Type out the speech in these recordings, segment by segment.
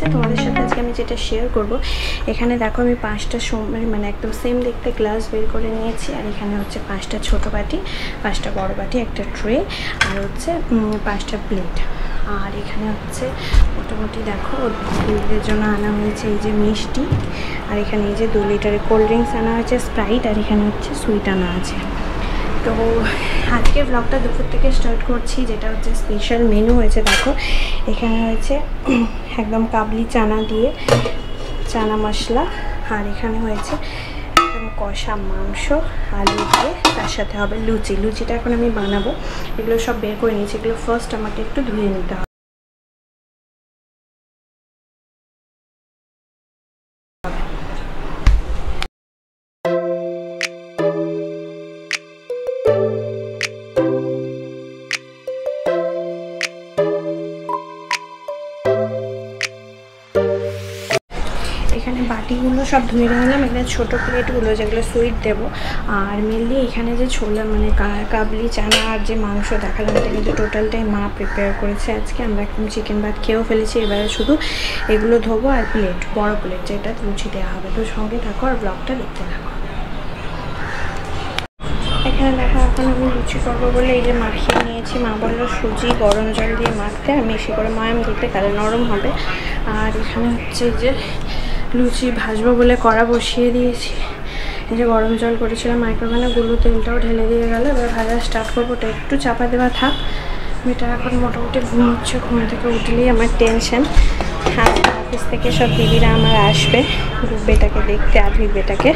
আছে, তোমাদের সাথে আজকে আমি যেটা শেয়ার করব, এখানে দেখো আমি পাঁচটা সময় মানে একদম সেম দেখতে গ্লাস বের করে নিয়েছি, আর এখানে হচ্ছে পাঁচটা ছোট বাটি, পাঁচটা বড় বাটি, একটা ট্রে আর হচ্ছে পাঁচটা প্লেট আর এখানে হচ্ছে মোটামুটি দেখো, দুধের জন্য আনা হয়েছে এই যে মিষ্টি, আর এখানে এই যে দু লিটারের কোল্ড ড্রিঙ্কস আনা হয়েছে স্প্রাইট আর এখানে হচ্ছে সুইট আনা আছে। তো আজকে ব্লগটা দুপুর থেকে স্টার্ট করছি, যেটা হচ্ছে স্পেশাল মেনু হয়েছে, দেখো। এখানে হয়েছে একদম কাবলি চানা দিয়ে চানা মশলা, আর এখানে হয়েছে একদম কষা মাংস, আলু দিয়ে, তার সাথে হবে লুচি। লুচিটা এখন আমি বানাবো। এগুলো সব বের করে নিয়েছি। এগুলো ফার্স্ট আমাকে একটু ধুয়ে নিতে হবে। সব ধুয়ে নিলাম। এখানে ছোটো প্লেটগুলো, যেগুলো সুইট দেবো। আর মেনলি এখানে যে ছোলা মানে কাবলি, চানা আর যে মাংস দেখালাম, এটা কিন্তু টোটালটাই মা প্রিপেয়ার করেছে আজকে। আমরা একদম চিকেন ভাত খেয়েও ফেলেছি, এবারে শুধু এগুলো ধোবো আর প্লেট বড় প্লেট যেটা লুচি দেওয়া হবে। তো সঙ্গে থাকো আর ব্লগটা দেখতে থাকো। এখানে দেখো, এখন আমি লুচি করব বলে এই যে মাখিয়ে নিয়েছি। মা বলল, সুজি, গরম জল দিয়ে মাখতে। আর মিশি করে ময়াম দিতে তাহলে নরম হবে। আর এখানে হচ্ছে যে লুচি ভাজবো বলে কড়া বসিয়ে দিয়েছি। এই যে গরম জল করেছিলাম মাইক্রোওভেনে গুলো তেলটাও ঢেলে দিয়ে গেল। এবার ভাজা স্টার্ট করব। ওটা একটু চাপা দেওয়া থাক। মেয়েটা এখন মোটামুটি ঘুমোচ্ছে ঘুম থেকে উঠলেই আমার টেনশন হ্যাঁ অফিস থেকে সব দিদিরা আমার আসবে বেটাকে দেখতে আধি বেটাকে।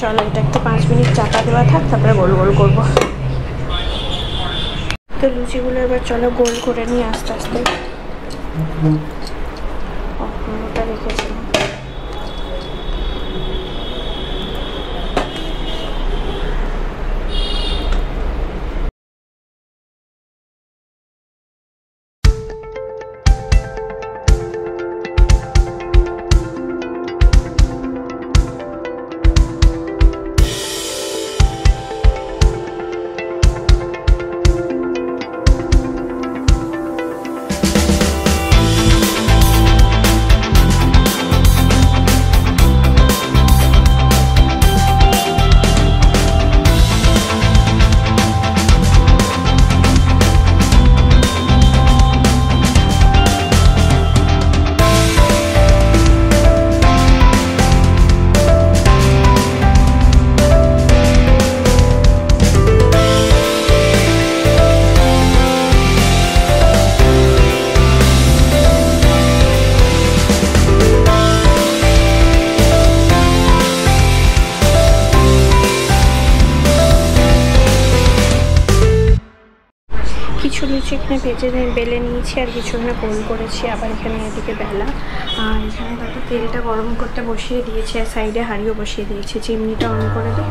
চলো, এটা একটু পাঁচ মিনিট চাপা দেওয়া থাক, তারপরে গোল গোল করব। তো লুচিগুলো এবার চলো গোল করে নিই আস্তে আস্তে। ওটা এখানে ভেজে বেলে নিয়েছি আর কিছু এখানে গোল করেছি, আবার এখানে এদিকে বেলা। আর এখানে তাকে তেলটা গরম করতে বসিয়ে দিয়েছে সাইডে হাড়িও বসিয়ে দিয়েছে, চিমনিটা অন করে দিই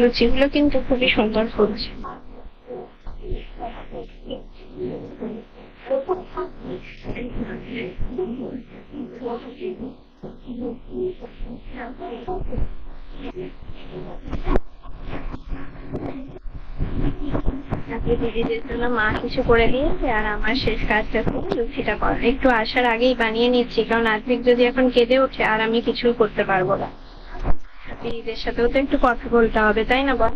লুচিগুলো কিন্তু খুবই সুন্দর ফুলছে। দিদিদের মা কিছু করে দিয়েছে, আর আমার শেষ কাজটা হচ্ছে লুচিটা করা একটু আসার আগেই বানিয়ে নিচ্ছি, কারণ আজকে যদি এখন কেঁদে ওঠে, আর আমি কিছুই করতে পারব না। দিদিদের সাথেও তো একটু কথা বলতে হবে তাই না বল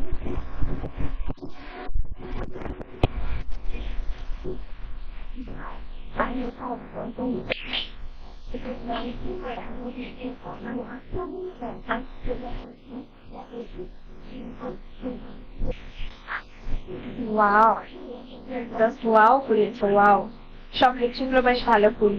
ওয়াও জাস্ট ওয়াও ফুলেছে ওয়াও সব লিচুগুলো বেশ ভালো ফুল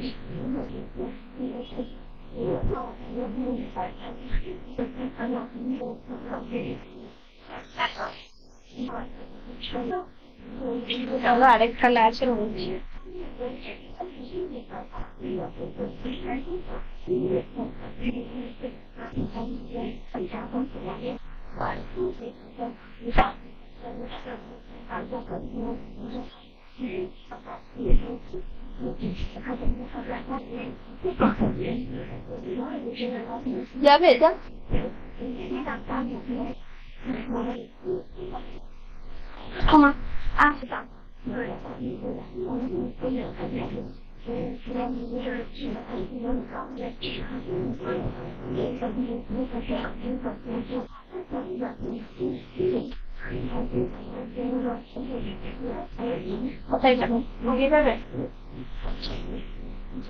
চলো আছে বলছি 也没得。好吗？啊，是的。我再讲，你别再讲。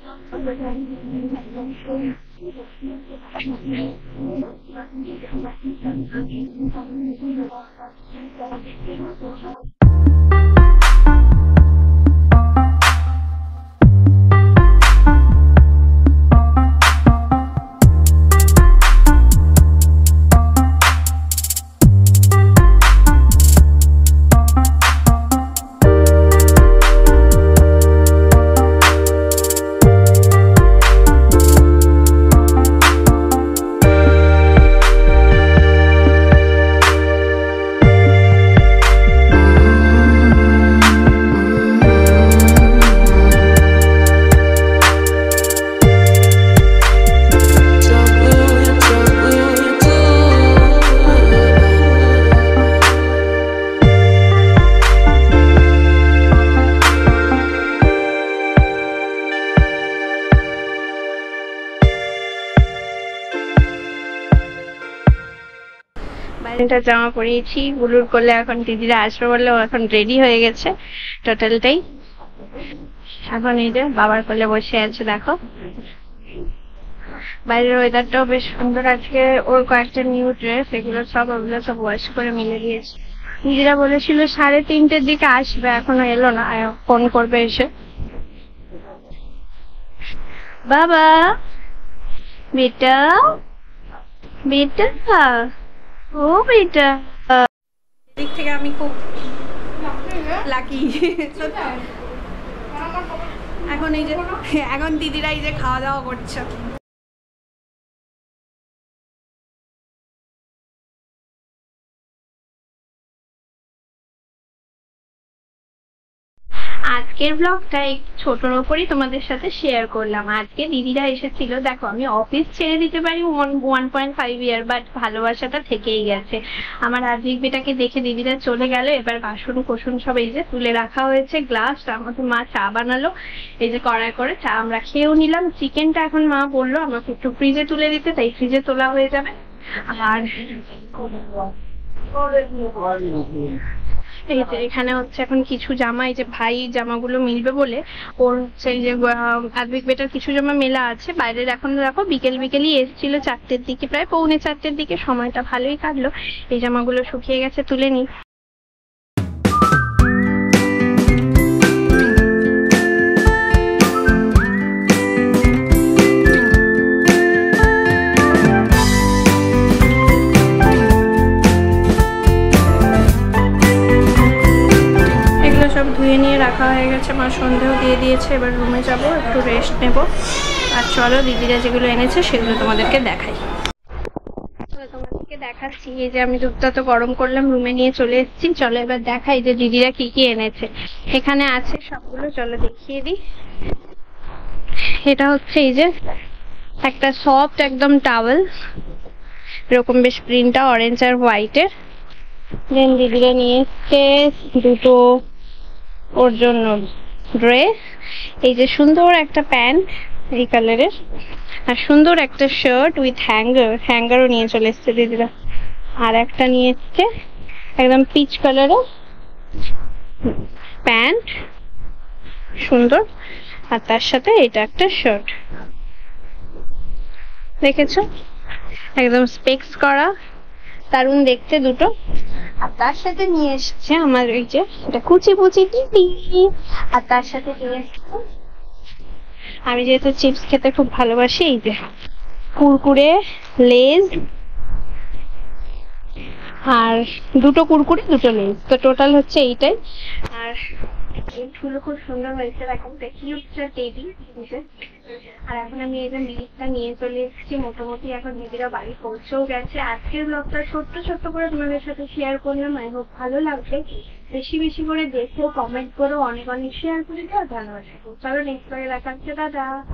তো কেন বাইরেটা জামা পরিয়েছি। বুলুর করলে এখন দিদিরা আসবে বললে ও এখন রেডি হয়ে গেছে টোটালটাই এখন এই যে বাবার কোলে বসে আছে, দেখো। বাইরের ওয়েদারটাও বেশ সুন্দর আজকে। ওর কয়েকটা নিউ ড্রেস এগুলো সব ওগুলো সব ওয়াশ করে মিলে দিয়েছে। দিদিরা বলেছিল সাড়ে তিনটের দিকে আসবে, এখনও এলো না। ফোন করবে এসে। বাবা, বেটা বেটা। ও এটা দিক থেকে আমি খুব লাকি এখন এই যে, এখন দিদিরা এই যে খাওয়া দাওয়া করছে। আজকের ব্লগটা একটু ছোটর ওপরই তোমাদের সাথে শেয়ার করলাম। আজকে দিদিরা এসেছিল, দেখো আমি অফিস ছেড়ে দিতে পারি one one point five year but ভালোবাসাটা থেকেই গেছে। আমার আজকে বেটাকে দেখে দিদিরা চলে গেল, এবার বাসন কোসন সব এই যে তুলে রাখা হয়েছে গ্লাস আমাদের মা চা বানালো। এই যে কড়াই করে চা আমরা খেয়েও নিলাম। চিকেনটা এখন মা বলল আমাকে একটু ফ্রিজে তুলে দিতে, তাই ফ্রিজে তোলা হয়ে যাবে। আর এই যে এখানে হচ্ছে এখন কিছু জামা এই যে ভাই জামাগুলো মিলবে বলে, ওর হচ্ছে এই যে আদবিক বেটার কিছু জামা মেলা আছে। বাইরের এখন দেখো, বিকেল বিকেলই এসেছিল, চারটের দিকে, প্রায় পৌনে চারটের দিকে সময়টা ভালোই কাটলো। এই জামাগুলো শুকিয়ে গেছে, তুলে নিই। হয়ে গেছে, মা সন্ধেও দিয়ে দিয়েছে, এবার রুমে যাব, একটু রেস্ট নেব। আর চলো, দিদিরা যেগুলো এনেছে, সেগুলো তোমাদেরকে দেখাই। তোমাদেরকে দেখাচ্ছি, এই যে আমি দুধটা তো গরম করলাম রুমে নিয়ে চলে এসেছি। চলো, এবার দেখাই যে দিদিরা কি কি এনেছে। এখানে আছে সবগুলো, চলো দেখিয়ে দিই। এটা হচ্ছে এই যে একটা সফট একদম টাওয়েল এরকম বেশ প্রিন্টটা অরেঞ্জ আর হোয়াইটের দিদিরা নিয়ে এসছে দুটো ওর জন্য ড্রেস এই যে সুন্দর একটা প্যান্ট এই কালারের আর সুন্দর একটা শার্ট উইথ হ্যাঙ্গার হ্যাঙ্গারও নিয়ে চলে এসছে দিদিরা। আর একটা নিয়ে এসছে একদম পিচ কালারের প্যান্ট সুন্দর। আর তার সাথে এটা একটা শার্ট দেখেছ? একদম স্পেক্স করা। দারুণ দেখতে দুটো। আর তার সাথে নিয়ে এসছে আমার ওই যে, এটা কুচি কুচি টিপি। আর তার সাথে নিয়ে এসছে, আমি যেহেতু চিপস খেতে খুব ভালোবাসি, এই যে কুরকুরে, লেজ আর দুটো কুরকুরি, দুটো লেজ। তো টোটাল হচ্ছে এইটাই। আর ফুলগুলো খুব সুন্দর হয়েছে। এখন আর এখন আমি এই যে নিয়ে চলে এসেছি। মোটামুটি এখন দিদিরা বাড়ি পৌঁছেও গেছে। ব্লগটা করে তোমাদের সাথে শেয়ার করলাম। ভালো বেশি বেশি করে দেখো কমেন্ট করো, অনেক অনেক শেয়ার করে দাও ভালোবাসা চলো নেক্সট দেখা হচ্ছে। দাদা